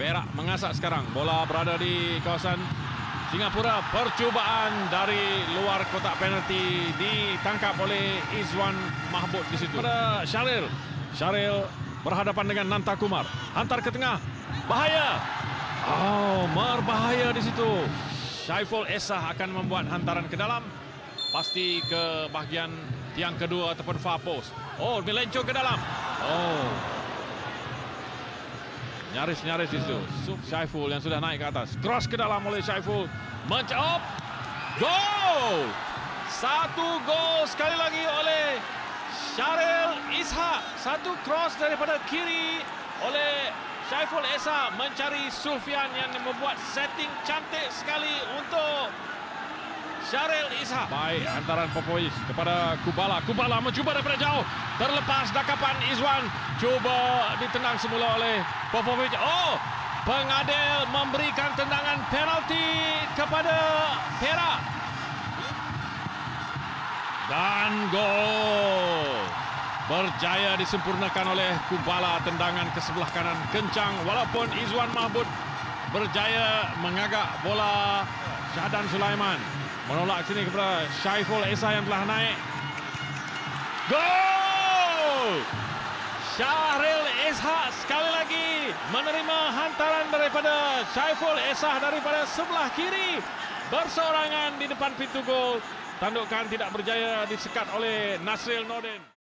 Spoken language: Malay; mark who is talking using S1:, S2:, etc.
S1: Perak mengasak sekarang. Bola berada di kawasan Singapura. Percubaan dari luar kotak penalti ditangkap oleh Izwan Mahmud di situ. Pada Syaril. Syaril berhadapan dengan Nanta Kumar. Hantar ke tengah. Bahaya. Oh, berbahaya di situ. Syaiful Esah akan membuat hantaran ke dalam. Pasti ke bahagian tiang kedua ataupun far post. Oh, melencong ke dalam. Oh, Nyaris-nyaris itu. Suf Syaiful yang sudah naik ke atas. Cross ke dalam oleh Syaiful. Mencop. Gol! Satu gol sekali lagi oleh Syaril Ishak. Satu cross daripada kiri oleh Syaiful Esa mencari Sufian yang membuat setting cantik sekali untuk Syaril Ishak. Baik, hantaran Popovic kepada Kubala. Kubala mencuba daripada jauh. Terlepas dakapan Izwan. Cuba ditendang semula oleh Popovic. Oh, pengadil memberikan tendangan penalti kepada Perak. Dan gol. Berjaya disempurnakan oleh Kubala tendangan ke sebelah kanan kencang walaupun Izwan Mahmud berjaya mengagak bola Syahdan Sulaiman menolak sini kepada Syaiful Esa yang telah naik. Gol! Syahril Ishak sekali lagi menerima hantaran daripada Syaiful Esa daripada sebelah kiri bersorangan di depan pintu gol. Tandukan tidak berjaya disekat oleh Nasril Nordin.